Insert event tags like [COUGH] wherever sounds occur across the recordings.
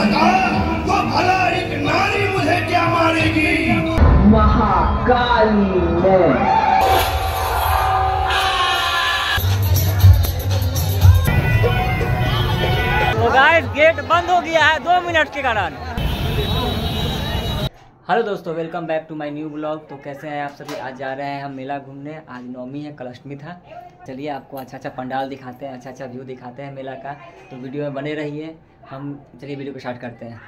सका तो भला एक नारी मुझे क्या मारेगी? महाकाली में तो गाइस गेट बंद हो गया है दो मिनट के कारण। हेलो दोस्तों welcome back to my new blog तो कैसे हैं आप सभी? आज जा रहे हैं हम मेला घूमने। आज नवमी है कल अष्टमी था। चलिए आपको अच्छा अच्छा पंडाल दिखाते हैं अच्छा अच्छा व्यू दिखाते हैं मेला का। तो वीडियो में बने रहिए। हम चलिए वीडियो को स्टार्ट करते हैं।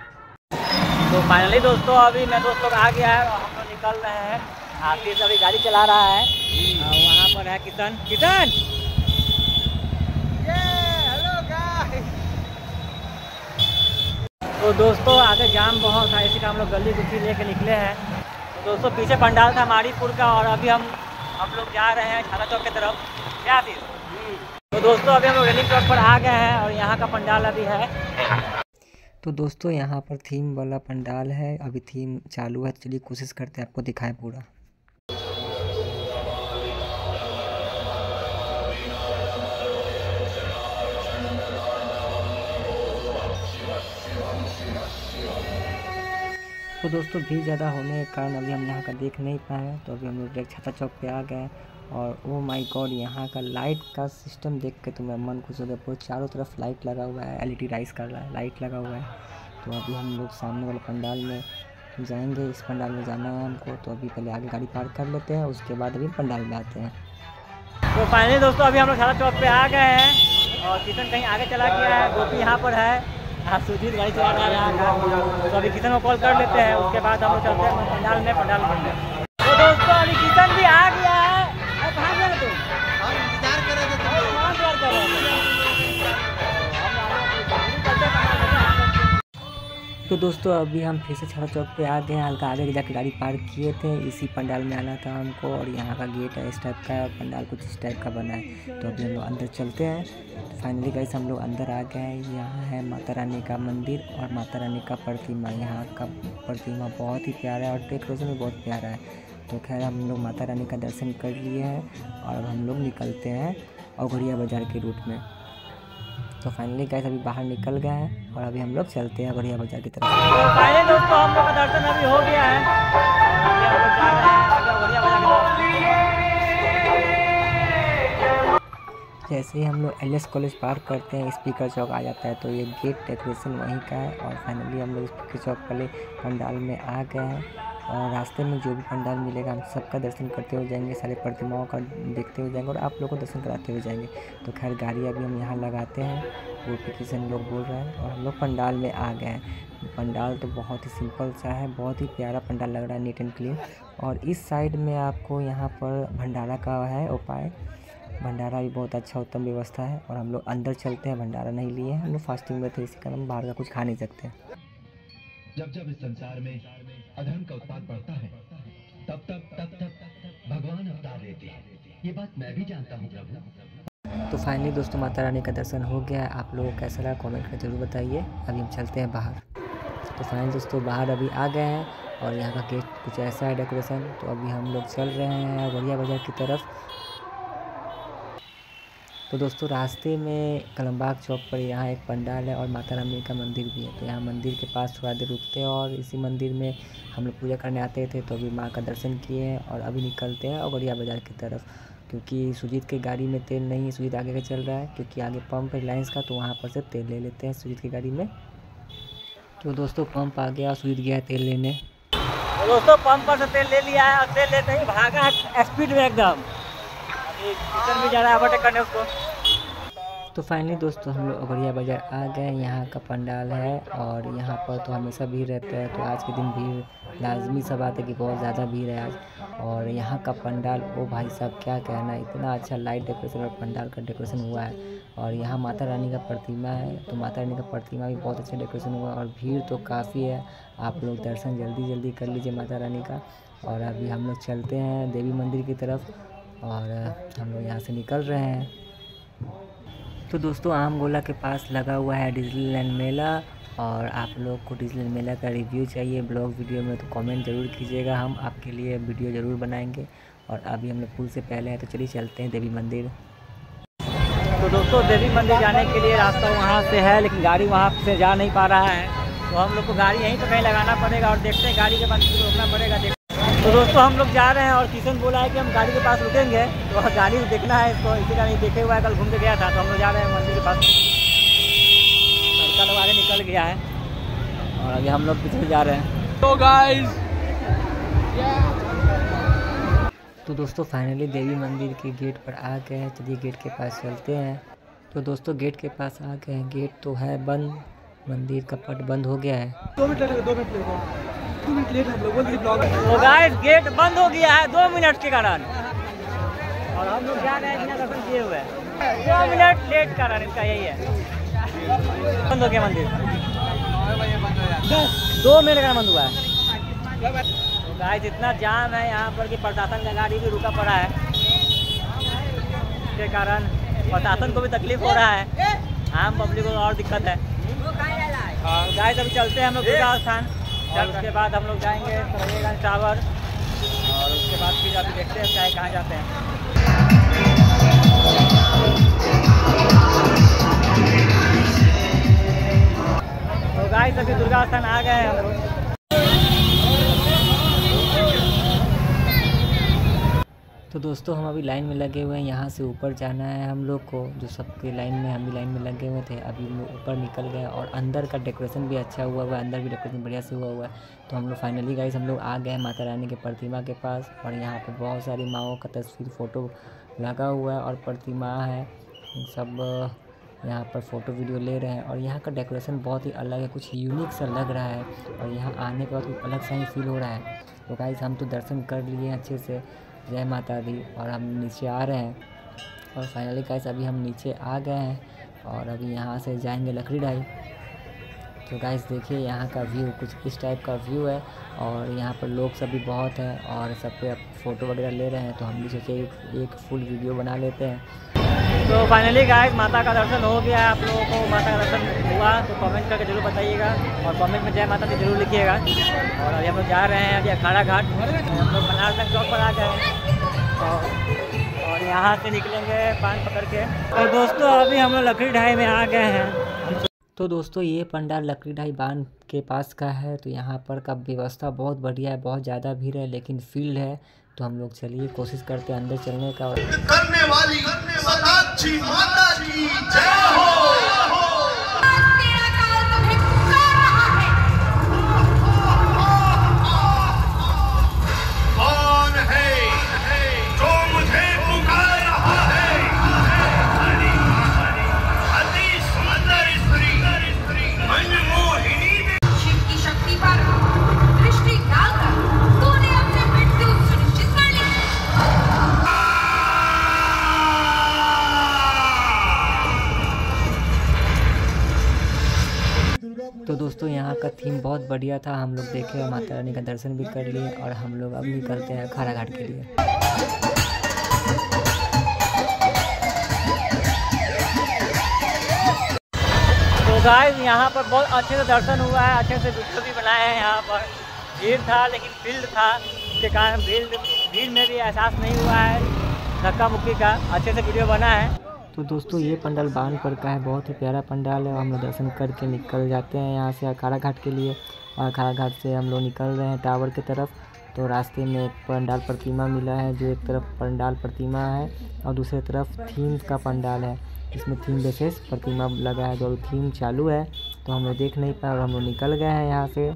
तो फाइनली दोस्तों, अभी मैं दोस्त आ गया है और हम लोग निकल रहे हैं। आखिर अभी गाड़ी चला रहा है। वहाँ पर है किशन। किशन! तो दोस्तों, आगे जाम बहुत था, इसी का हम लोग गली गुच्छी लेके निकले हैं। तो दोस्तों, पीछे पंडाल था मारीपुर का और अभी हम हम लोग जा रहे हैं छाता चौक की तरफ़। क्या थी तो दोस्तों, अभी हम लोग रेलिंग क्रॉस पर आ गए हैं और यहाँ का पंडाल अभी है। तो दोस्तों, यहाँ पर थीम वाला पंडाल है। अभी थीम चालू है चलिए कोशिश करते हैं आपको दिखाएँ पूरा। तो दोस्तों भीड़ ज़्यादा होने के कारण अभी हम यहाँ का देख नहीं पाए तो अभी हम लोग डायरेक्ट छाता चौक पे आ गए और ओ माय गॉड यहाँ का लाइट का सिस्टम देख के तो मेरा मन खुश हो गया। पूरे चारों तरफ़ लाइट लगा हुआ है एलईडी राइस का लाइट लगा हुआ है। तो अभी हम लोग सामने वाले पंडाल में जाएँगे। इस पंडाल में जाना है हमको तो अभी पहले आगे गाड़ी पार्क कर लेते हैं, उसके बाद अभी पंडाल में आते हैं। तो फाइनली दोस्तों, अभी हम लोग छाता चौक पर आ गए हैं और किशन कहीं आगे चला गया है, गोपी यहाँ पर है। हाँ सुजीत भाई चला रहा है तो अभी किशन को कॉल कर लेते हैं, उसके बाद हम लोग चलते हैं, पंडाल में पंडाल में। तो दोस्तों, अभी हम फिर से छाता चौक पे आ गए हैं। हल्का आगे जाके गाड़ी पार्क किए थे। इसी पंडाल में आना था हमको और यहाँ का गेट है इस टाइप का और पंडाल कुछ इस टाइप का बना है। तो अभी हम लोग अंदर चलते हैं। तो फाइनली गाइस हम लोग अंदर आ गए हैं। यहाँ है माता रानी का मंदिर और माता रानी का प्रतिमा। यहाँ का प्रतिमा बहुत ही प्यारा है और डेकोरेशन भी बहुत प्यारा है। तो खैर, हम लोग माता रानी का दर्शन कर लिए हैं और अब हम लोग निकलते हैं औघड़िया बाज़ार के रूट में। तो फाइनली गैस अभी बाहर निकल गए हैं और अभी हम लोग चलते हैं बढ़िया बाज़ार की तरफ़। तो फाइनली दोस्तों हम लोग का दर्शन अभी हो गया है। जैसे ही हम लोग एल एस कॉलेज पार करते हैं स्पीकर चौक आ जाता है तो ये गेट डेकोरेशन वहीं का है और फाइनली हम लोग स्पीकर चौक वाले पंडाल में आ गए हैं। रास्ते में जो भी पंडाल मिलेगा, हम सबका दर्शन करते हुए जाएँगे, सारे प्रतिमाओं का देखते हुए जाएँगे और आप लोगों को दर्शन कराते हुए जाएँगे। तो खैर, गाड़ी अभी हम यहाँ लगाते हैं गोपी किशन लोग बोल रहे हैं और हम लोग पंडाल में आ गए हैं। पंडाल तो बहुत ही सिंपल सा है, बहुत ही प्यारा पंडाल लग रहा है नीट एंड क्लीन और इस साइड में आपको यहाँ पर भंडारा का है उपाय। भंडारा भी बहुत अच्छा उत्तम व्यवस्था है और हम लोग अंदर चलते हैं, भंडारा नहीं लिए हैं, हम लोग फास्टिंग में थे, इसी कारण बाहर का कुछ खा नहीं सकते। जब जब इस संसार में अधर्म का उत्पाद बढ़ता है, तब तब तब तब भगवान अवतार लेते हैं। ये बात मैं भी जानता हूँ, प्रभु। तो फाइनली दोस्तों, माता रानी का दर्शन हो गया आप लोगों को कैसा लगा कमेंट में ज़रूर बताइए। अभी हम चलते हैं बाहर। तो फाइनली दोस्तों, बाहर अभी आ गए हैं और यहाँ का गेट कुछ ऐसा है डेकोरेशन तो अभी हम लोग चल रहे हैं बढ़िया बाज़ार की तरफ़। तो दोस्तों, रास्ते में कलमबाग चौक पर यहाँ एक पंडाल है और माता रानी का मंदिर भी है। तो यहाँ मंदिर के पास थोड़ा देर रुकते हैं और इसी मंदिर में हम लोग पूजा करने आते थे तो अभी माँ का दर्शन किए हैं और अभी निकलते हैं औगड़िया बाज़ार की तरफ़। क्योंकि सुजीत के गाड़ी में तेल नहीं है सुजीत आगे का चल रहा है क्योंकि आगे पंप है रिलायंस का तो वहाँ पर से तेल ले लेते हैं सुजीत की गाड़ी में। तो दोस्तों, पंप आ गया, सुजीत गया है तेल लेने। तो दोस्तों, पंप पर से तेल ले लिया है और तेल लेते ही भागा स्पीड में एकदम। तो फाइनली दोस्तों, हम लोग अगरिया बाज़ार आ गए। यहाँ का पंडाल है और यहाँ पर तो हमेशा भीड़ रहता है तो आज के दिन भीड़ लाजमी सब आते कि बहुत ज़्यादा भीड़ है आज। और यहाँ का पंडाल, ओ भाई साहब, क्या कहना इतना अच्छा लाइट डेकोरेशन और पंडाल का डेकोरेशन हुआ है। और यहाँ माता रानी का प्रतिमा है तो माता रानी का प्रतिमा भी बहुत अच्छा डेकोरेशन हुआ और भीड़ तो काफ़ी है। आप लोग दर्शन जल्दी जल्दी कर लीजिए माता रानी का। और अभी हम लोग चलते हैं देवी मंदिर की तरफ़। और हम लोग यहाँ से निकल रहे हैं। तो दोस्तों, आम गोला के पास लगा हुआ है डिजनीलैंड मेला और आप लोग को डिजनीलैंड मेला का रिव्यू चाहिए ब्लॉग वीडियो में तो कमेंट ज़रूर कीजिएगा। हम आपके लिए वीडियो ज़रूर बनाएँगे और अभी हम लोग पुल से पहले हैं तो चलिए चलते हैं देवी मंदिर। तो दोस्तों, देवी मंदिर जाने के लिए रास्ता वहाँ से है, लेकिन गाड़ी वहाँ से जा नहीं पा रहा है। तो हम लोग को गाड़ी यहीं पर कहीं लगाना पड़ेगा और देखते हैं गाड़ी के पास रोकना पड़ेगा। तो दोस्तों हम लोग जा रहे हैं और किशन बोला है कि हम गाड़ी के पास रुकेंगे। तो गाड़ी देखना है इसको इसी का नहीं देखे हुआ है कल घूम के गया था तो हम लोग जा रहे हैं मंदिर के पास। लड़का लोग आगे निकल गया है। और अभी हम लोग पीछे जा रहे हैं। तो गाइस तो दोस्तों फाइनली देवी मंदिर के गेट पर आ गए हैं। चलिए गेट के पास चलते हैं। तो दोस्तों गेट के पास आ गए हैं। गेट तो है बंद। मंदिर का पट बंद हो गया है। दो मिनट लगेगा दो मिनट लगेगा दो मिनट लेट हम लोग बोल ब्लॉग तो गाइस गेट बंद हो गया है दो मिनट के कारण। और हम लोग जा रहे हैं दर्शन किए हुए। दो मिनट लेट कारण इसका यही है। बंद हो गया मंदिर। दो मिनट का बंद हुआ है। तो गाइस इतना जाम है यहाँ पर कि प्रशासन का गाड़ी भी रुका पड़ा है। इसके कारण प्रशासन को भी तकलीफ़ हो रहा है। आम पब्लिक को और दिक्कत है। और गाइस अभी चलते हैं हम लोग दुर्गा स्थान और उसके बाद हम लोग जाएँगे सरगेगंज टावर। और उसके बाद फिर अभी देखते हैं चाहे कहाँ जाते हैं। तो गाइस अभी दुर्गा स्थान आ गए हैं हम लोग। तो दोस्तों, हम अभी लाइन में लगे हुए हैं। यहाँ से ऊपर जाना है हम लोग को। जो सबके लाइन में, हम भी लाइन में लगे हुए थे। अभी ऊपर निकल गए और अंदर का डेकोरेशन भी अच्छा हुआ हुआ है। अंदर भी डेकोरेशन बढ़िया से हुआ हुआ है। तो हम लोग फाइनली गाइस हम लोग आ गए माता रानी के प्रतिमा के पास और यहाँ पर बहुत सारी माओं का तस्वीर फ़ोटो लगा हुआ है और प्रतिमा है। सब यहाँ पर फ़ोटो वीडियो ले रहे हैं और यहाँ का डेकोरेशन बहुत ही अलग है। कुछ यूनिक सा लग रहा है और यहाँ आने के बाद कुछ अलग सा ही फील हो रहा है। तो गाइस हम तो दर्शन कर लिए अच्छे से। जय माता दी और हम नीचे आ रहे हैं। और फाइनली गाइस अभी हम नीचे आ गए हैं और अभी यहाँ से जाएँगे लकड़ी ढाई तो गाइस देखिए यहाँ का व्यू कुछ इस टाइप का व्यू है और यहाँ पर लोग सब भी बहुत हैं और सब पे फ़ोटो वगैरह ले रहे हैं तो हम भी सोचे एक, एक फुल वीडियो बना लेते हैं। तो फाइनली गाइस माता का दर्शन हो गया आप लोगों को। माता का दर्शन हुआ तो कमेंट करके ज़रूर बताइएगा और कमेंट में जय माता दी ज़रूर लिखिएगा। और अभी हम लोग जा रहे हैं अभी अखाड़ा घाट। हम लोग बनारस चौक पर आ गए हैं। और और यहाँ से निकलेंगे पान पकड़ के। और दोस्तों, अभी हम लोग लकड़ी ढाई में आ गए हैं। तो दोस्तों, ये पंडाल लकड़ी ढाई बाँध के पास का है तो यहाँ पर का व्यवस्था बहुत बढ़िया है, बहुत ज़्यादा भीड़ है, लेकिन फ़ील्ड है। तो हम लोग चलिए कोशिश करते हैं अंदर चलने का। और करने वाली सदाक्षी माता की जय हो। तो दोस्तों, यहाँ का थीम बहुत बढ़िया था। हम लोग देखे और माता रानी का दर्शन भी कर लिए और हम लोग अब निकलते हैं खारा घाट के लिए। तो गाइस यहाँ पर बहुत अच्छे से दर्शन हुआ है, अच्छे से वीडियो भी बनाए हैं यहाँ पर। भीड़ था, लेकिन फ़ील्ड था। इसके कारण भीड़ भीड़ में भी एहसास नहीं हुआ है। धक्का मुक्की का अच्छे से वीडियो बना है। तो दोस्तों, ये पंडाल बाँध पर का है। बहुत ही प्यारा पंडाल है हम लोग दर्शन करके निकल जाते हैं यहाँ से अखाड़ा घाट के लिए। और अखाड़ा घाट से हम लोग निकल रहे हैं टावर की तरफ़। तो रास्ते में एक पंडाल प्रतिमा मिला है, जो एक तरफ़ पंडाल प्रतिमा है और दूसरी तरफ़ थीम का पंडाल है इसमें थीम विशेष प्रतिमा लगा है। जो थीम चालू है तो हम लोग देख नहीं पाए और हम लोग निकल गए हैं यहाँ से।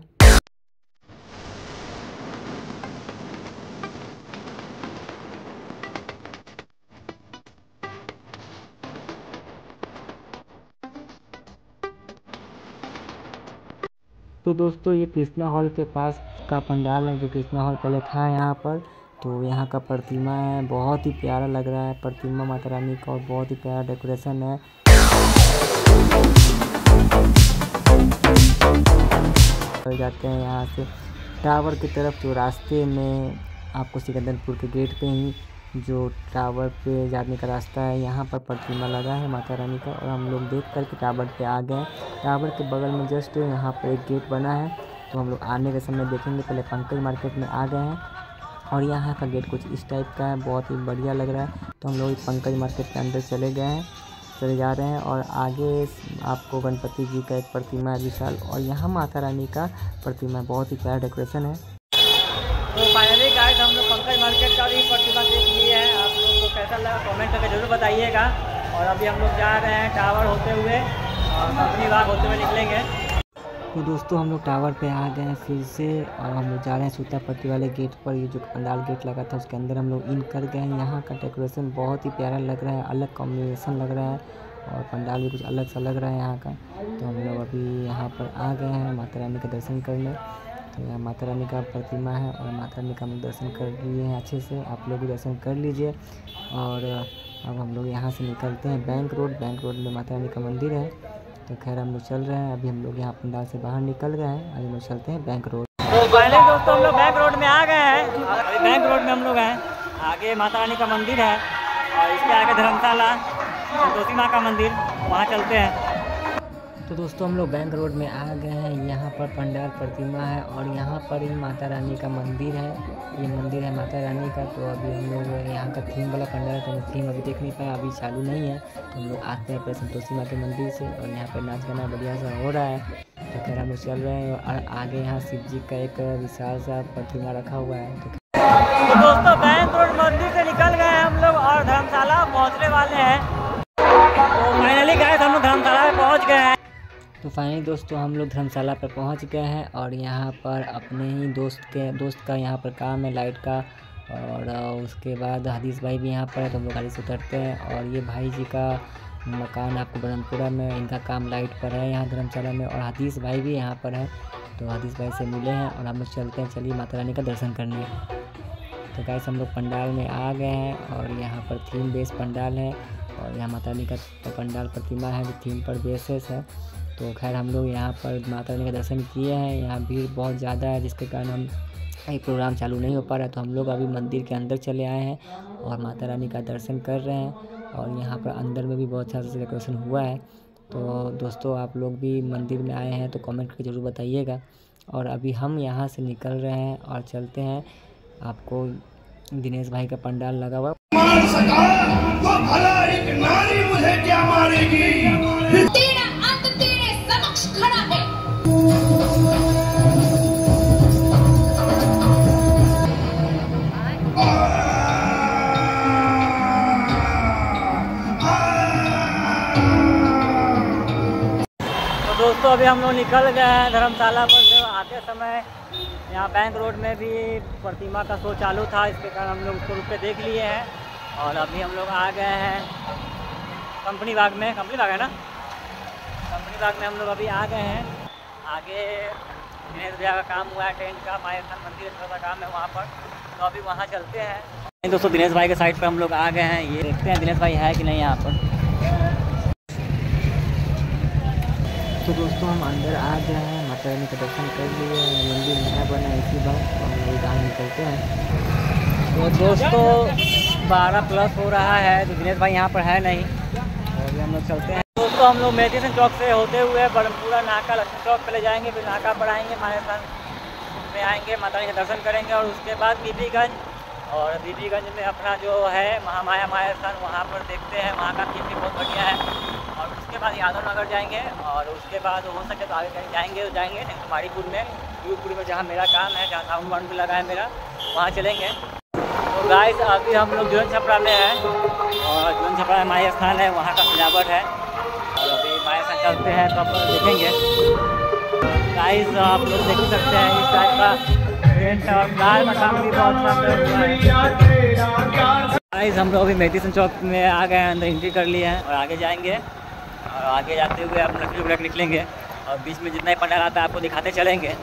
तो दोस्तों, ये कृष्णा हॉल के पास का पंडाल है, जो कृष्णा हॉल पहले था यहाँ पर। तो यहाँ का प्रतिमा है, बहुत ही प्यारा लग रहा है। प्रतिमा माता रानी का और बहुत ही प्यारा डेकोरेशन है। चल जाते हैं यहाँ से। टावर की तरफ़, जो रास्ते में आपको सिकंदरपुर के गेट पे ही जो टावर पे जाने का रास्ता है, यहाँ पर प्रतिमा लगा है माता रानी का और हम लोग देख कर के टावर पे आ गए टावर के बगल में जस्ट यहाँ पर एक गेट बना है तो हम लोग आने के समय देखेंगे। पहले पंकज मार्केट में आ गए हैं और यहाँ का गेट कुछ इस टाइप का है, बहुत ही बढ़िया लग रहा है। तो हम लोग पंकज मार्केट के अंदर चले गए हैं, चले जा रहे हैं और आगे आपको गणपति जी का एक प्रतिमा है विशाल और यहाँ माता रानी का प्रतिमा बहुत ही प्यारा डेकोरेशन है। तो फाइनली गाइस हम लोग पंकज मार्केट का भी प्रतिमा देख लिए हैं आप लोगों को कैसा लगा कमेंट करके ज़रूर बताइएगा। और अभी हम लोग जा रहे हैं टावर होते हुए और बाग होते हुए निकलेंगे। तो दोस्तों, हम लोग टावर पे आ गए हैं फिर से और हम लोग जा रहे हैं सूतापट्टी वाले गेट पर। ये जो पंडाल गेट लगा था, उसके अंदर हम लोग इन कर गए हैं। यहाँ का डेकोरेशन बहुत ही प्यारा लग रहा है, अलग कॉम्बिनेशन लग रहा है और पंडाल भी कुछ अलग सा लग रहा है यहाँ का। तो हम लोग अभी यहाँ पर आ गए हैं माता रानी का दर्शन करने। तो यहाँ माता रानी का प्रतिमा है और माता रानी का हम दर्शन कर लिए हैं अच्छे से। आप लोग भी दर्शन कर लीजिए और अब हम लोग यहाँ से निकलते हैं बैंक रोड। बैंक रोड में माता रानी का मंदिर है। तो खैर, हम लोग चल रहे हैं। अभी हम लोग यहाँ पंडाल से बाहर निकल गए हैं। अभी हम लोग चलते हैं बैंक रोड। तो पहले दोस्तों हम लोग बैंक रोड में आ गए हैं। बैंक रोड में हम लोग हैं। आगे माता रानी का मंदिर है और इसके आगे धर्मशाला संतोषी माँ का मंदिर। वहाँ चलते हैं। तो दोस्तों, हम लोग बैंक रोड में आ गए हैं। यहाँ पर पंडाल प्रतिमा है और यहाँ पर ही माता रानी का मंदिर है। ये मंदिर है माता रानी का तो अभी हम लोग यहाँ का थीम वाला पंडाल है तो थीम अभी देख नहीं पाए, अभी चालू नहीं है। तो हम लोग आते हैं पहले संतोषी माँ के मंदिर से और यहाँ पर नाच गाना बढ़िया सा हो रहा है। तो खैर, हम चल रहे हैं और आगे यहाँ शिव जी का एक विशाल सा प्रतिमा रखा हुआ है। तो तो दोस्तों बैंक रोड मंदिर से निकल गए हम लोग और धर्मशाला पहुँचने वाले हैं। तो फाइनली दोस्तों हम लोग धर्मशाला पर पहुँच गए हैं और यहाँ पर अपने ही दोस्त के, दोस्त का यहाँ पर काम है लाइट का। और उसके बाद हदीस भाई भी यहाँ पर है तो हम लोग गाड़ी से उतरते हैं। और ये भाई जी का मकान आपको ब्रह्मपुरा में, इनका काम लाइट पर है यहाँ धर्मशाला में। और हदीस भाई भी यहाँ पर है तो हदीस भाई से मिले हैं और हम लोग चलते हैं, चलिए माता रानी का दर्शन करने। तो गैस हम लोग पंडाल में आ गए हैं और यहाँ पर थीम बेस पंडाल है। और यहाँ माता रानी का तो पंडाल प्रतिमा है जो थीम पर बेसेस है। तो खैर हम लोग यहाँ पर माता रानी का दर्शन किए हैं। यहाँ भीड़ बहुत ज़्यादा है, जिसके कारण हम ये प्रोग्राम चालू नहीं हो पा रहा तो हम लोग अभी मंदिर के अंदर चले आए हैं और माता रानी का दर्शन कर रहे हैं और यहाँ पर अंदर में भी बहुत सारा डेकोरेशन हुआ है। तो दोस्तों, आप लोग भी मंदिर में आए हैं तो कमेंट करके ज़रूर बताइएगा। और अभी हम यहाँ से निकल रहे हैं और चलते हैं। आपको दिनेश भाई का पंडाल लगा हुआ तो भला एक नारी मुझे क्या मारेगी? दोस्तों, अभी हम लोग निकल गए हैं धर्मशाला पर। से आते समय यहाँ बैंक रोड में भी प्रतिमा का शो चालू था, इसके कारण हम लोग उसको रुक के देख लिए हैं और अभी हम लोग आ गए हैं कंपनी बाग में। कंपनी बाग है ना? कंपनी बाग में हम लोग अभी आ गए हैं। आगे दिनेश भैया का काम हुआ है, टेंट का, माया मंदिर का काम है वहाँ पर। तो अभी वहाँ चलते हैं। दोस्तों, दिनेश भाई के साइड पर हम लोग आ गए हैं। ये देखते हैं दिनेश भाई है कि नहीं यहाँ पर। तो दोस्तों हम अंदर आ गए हैं, माता रानी का दर्शन कर लिए हैं, मंदिर नया बना है इसी बार हम लोग बाहर निकलते हैं। तो दोस्तों, बारह प्लस हो रहा है तो दिनेश भाई यहाँ पर है नहीं। और हम लोग चलते हैं। दोस्तों, हम लोग मेडिसन चौक से होते हुए बरमपुरा नाका लक्ष्मी चौक पे ले जाएँगे, फिर नाका पर आएँगे महाराज में आएँगे, माता रानी का दर्शन करेंगे, और उसके बाद बीबीगंज। और बीबीगंज में अपना जो है महामाया माया स्थान, वहाँ पर देखते हैं, वहाँ का भी बहुत बढ़िया है। उसके बाद यादव नगर जाएँगे और उसके बाद हो सके तो आगे कहीं जाएँगे तो जाएँगे, नहीं तो मारीपुर में यूपुर में जहाँ मेरा काम है, जहाँ साउंड वाउंड लगा है मेरा, वहाँ चलेंगे। तो गाइस अभी हम लोग जुलन छपरा में हैं और जुलन छपरा में माया स्थान है, वहाँ का सजावट है। और अभी माया स्थान चलते हैं तो आप देखेंगे। गाइस आप लोग देख सकते हैं, इस टाइप का का भी बहुत गाइस हम लोग अभी मेडिसन चौक में आ गए हैं, अंदर एंट्री कर लिए हैं और आगे जाएँगे। और आगे जाते हुए आप लकड़ी उड़क निकलेंगे और बीच में जितना ही पंडाल आता है आपको दिखाते चलेंगे।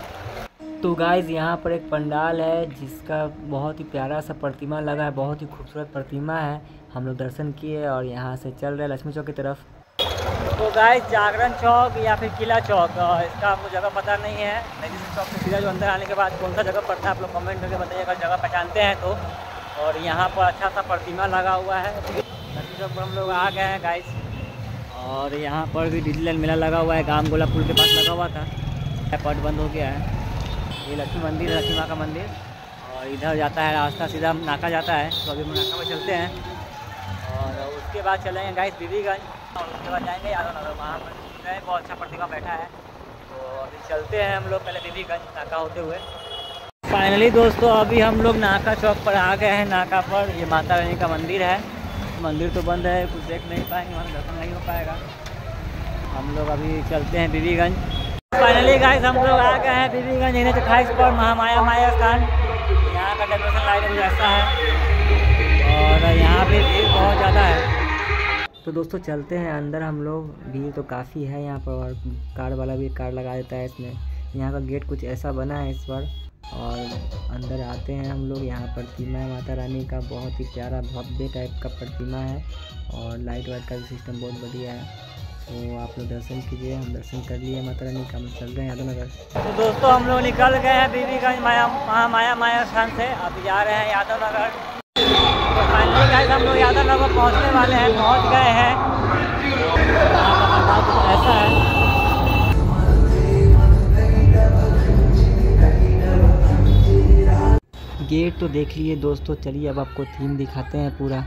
तो गाइज़ यहाँ पर एक पंडाल है जिसका बहुत ही प्यारा सा प्रतिमा लगा है बहुत ही खूबसूरत प्रतिमा है। हम लोग दर्शन किए और यहाँ से चल रहे लक्ष्मी चौक की तरफ़। तो गाइस जागरण चौक या फिर किला चौक इसका आपको जगह पता नहीं है। मेडिसन चौक से सीधा जो अंदर आने के बाद कौन सा जगह पड़ता है आप लोग कमेंट करके बताइए अगर जगह पहचानते हैं तो। और यहाँ पर अच्छा सा प्रतिमा लगा हुआ है। लक्ष्मी चौक पर हम लोग आ गए हैं गाइस और यहाँ पर भी डिजिटल मेला लगा हुआ है, गाम गोला पुल के पास लगा हुआ था। पट बंद हो गया है। ये लक्ष्मी मंदिर है, लक्ष्मी माँ का मंदिर। और इधर जाता है रास्ता सीधा नाका जाता है तो अभी हम नाका पर चलते हैं। और उसके बाद चलेंगे गाइस बीबीगंज। और उसके बाद जाएँगे यादव वहाँ पर बहुत अच्छा प्रतिमा बैठा है। तो अभी चलते हैं हम लोग पहले बीबीगंज नाका होते हुए। फाइनली दोस्तों, अभी हम लोग नाका चौक पर आ गए हैं। नाका पर ये माता रानी का मंदिर है। मंदिर तो बंद है, कुछ देख नहीं पाएँगे वहाँ दर्शन नहीं हो पाएगा। हम लोग अभी चलते हैं बीबीगंज। फाइनली गाइस हम लोग आ गए हैं बीबीगंज एन एच अट्ठाईस पर महामाया, माया स्थान। यहाँ का डेकोरेशन लाइट मुझे ऐसा है। और यहाँ पे भीड़ बहुत ज़्यादा है। तो दोस्तों, चलते हैं अंदर हम लोग। भीड़ तो काफ़ी है यहाँ पर, और कार वाला भी कार लगा देता है इसमें। यहाँ का गेट कुछ ऐसा बना है इस पर। और अंदर आते हैं हम लोग यहाँ प्रतिमा है माता रानी का बहुत ही प्यारा भव्य टाइप का प्रतिमा है और लाइट वाइट का भी सिस्टम बहुत बढ़िया है। तो आप लोग दर्शन कीजिए, हम दर्शन कर लिए माता रानी का। हम चल रहे हैं यादव नगर तो दोस्तों, हम लोग निकल गए हैं बीबीगंज माया महा माया माया स्थान से। अब जा रहे हैं यादव नगर तो हम लोग यादव नगर पहुँचने वाले हैं, पहुँच गए हैं। ऐसा है। गेट तो देख लिए दोस्तों चलिए अब आपको थीम दिखाते हैं पूरा।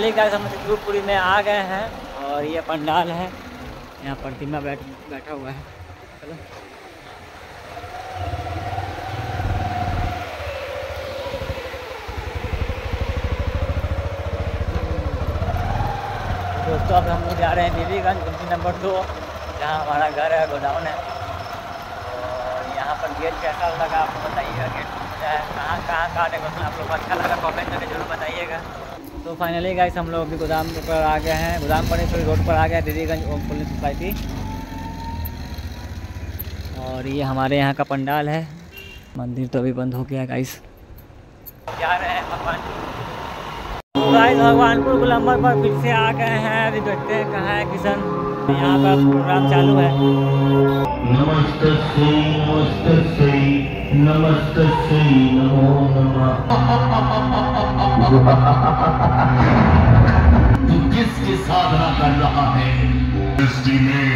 हम चित्रपुरी में आ गए हैं और ये पंडाल है। यहाँ प्रतिमा बैठ बैठा हुआ है। दोस्तों, अब हम जा रहे हैं बीबीगंज गुमती नंबर दो, जहाँ हमारा घर है, गोडाउन है। और यहाँ पर गेट कैसा लगा आपको बताइएगा। गेट है। कहाँ कहाँ का आप लोग को अच्छा लगा, कमेंट करके ज़रूर बताइएगा। तो फाइनली गाइस हम लोग अभी गोदाम पर आ गए हैं। गोदाम पर सॉरी रोड पर आ गया बीबीगंज ओम पुलिस सोसाइटी और ये हमारे यहाँ का पंडाल है। मंदिर तो अभी बंद हो गया गाइस भगवान भगवानपुर गुलम्बर पर फिर से आ गए हैं। अभी देखते हैं कहाँ है किशन। यहाँ पर प्रोग्राम चालू है। नमस्ते नमस्ते नमस्ते नमो नमः। [LAUGHS] किसकी साधना कर रहा है। सृष्टि में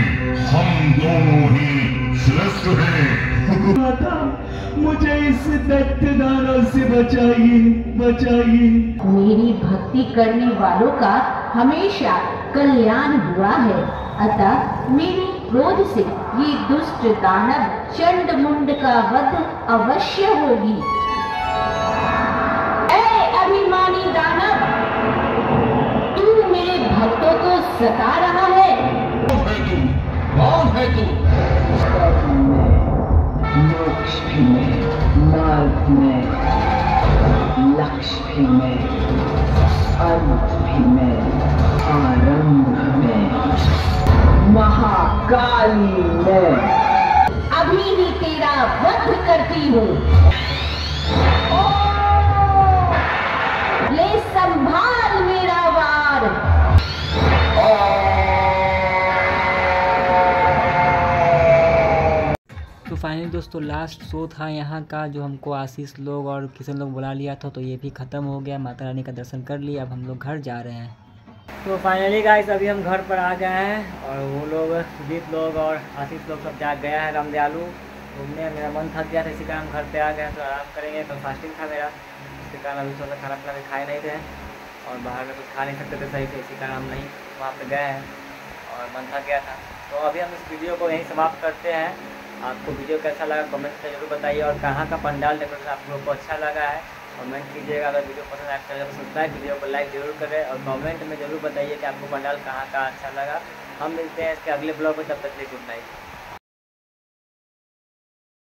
हम दोनों ही श्रेष्ठ हैं। माता मुझे इस दैत्य दानव से बचाइए बचाइए। मेरी भक्ति करने वालों का हमेशा कल्याण हुआ है। अतः मेरे क्रोध से ये दुष्ट दानव चंड मुंड का वध अवश्य होगी। सता रहा है। कौन है तू? मोक्ष भी में मार्ग में लक्ष्य भी में अंत भी में आरंभ में महाकाली में अभी ही तेरा वध करती हूँ। फाइनली दोस्तों लास्ट शो था यहाँ का, जो हमको आशीष लोग और किशन लोग बुला लिया था तो ये भी ख़त्म हो गया। माता रानी का दर्शन कर लिया अब हम लोग घर जा रहे हैं। तो फाइनली गाइस अभी हम घर पर आ गए हैं और वो लोग सुदीप लोग और आशीष लोग सब जा गया है रामदयालु। घूमने, मेरा मन थक गया था, इसी कारण घर पे आ गए तो आराम करेंगे तो फास्टिंग था मेरा। इसी कारण अभी थोड़ा खाना पीना भी खाए नहीं थे और बाहर में कुछ खा नहीं सकते थे सही से, इसी कारण हम नहीं वहाँ पर गए हैं और मन थक गया था। तो अभी हम इस वीडियो को यहीं समाप्त करते हैं। आपको वीडियो कैसा लगा कमेंट में ज़रूर बताइए और कहाँ का पंडाल डेकोरेशन आप लोगों को अच्छा लगा है, कमेंट कीजिएगा। अगर वीडियो पसंद आए चैनल को सब्सक्राइब वीडियो को लाइक ज़रूर करें और कमेंट में ज़रूर बताइए कि आपको पंडाल कहाँ का अच्छा लगा। हम मिलते हैं इसके अगले ब्लॉग में, तब तक लिए गुड नाइट।